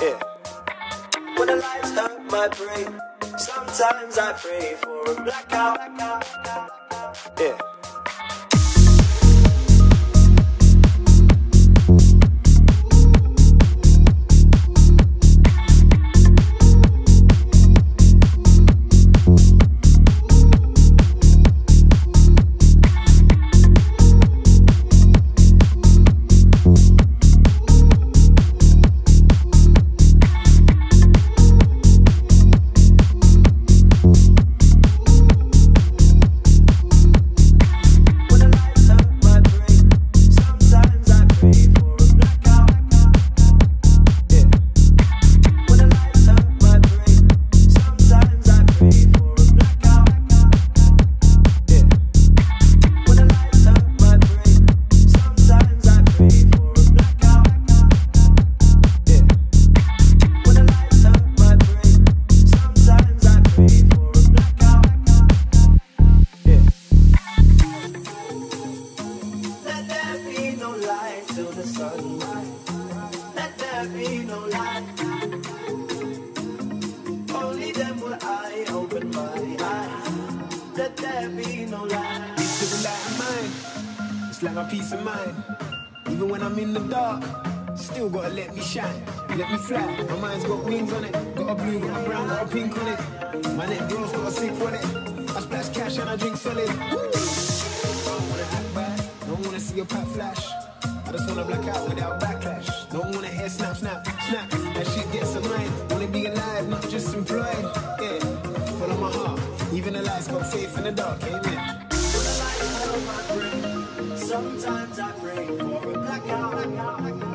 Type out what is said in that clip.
Yeah. When the lights hurt my brain. Sometimes I pray for a blackout. Yeah. Like my peace of mind. Even when I'm in the dark, still gotta let me shine. Let me fly. My mind's got wings on it. Got a blue, got a brown, got a pink on it. My neck glows, got a sip on it. I splash cash and I drink solid. Woo! Don't wanna act bad. Don't wanna see a pat flash. I just wanna black out without backlash. Don't wanna hear snap, snap, snap. That shit gets a mind. Wanna be alive, not just employed. Yeah. Follow my heart. Even the lights got faith in the dark. Amen. Sometimes I pray for a blackout.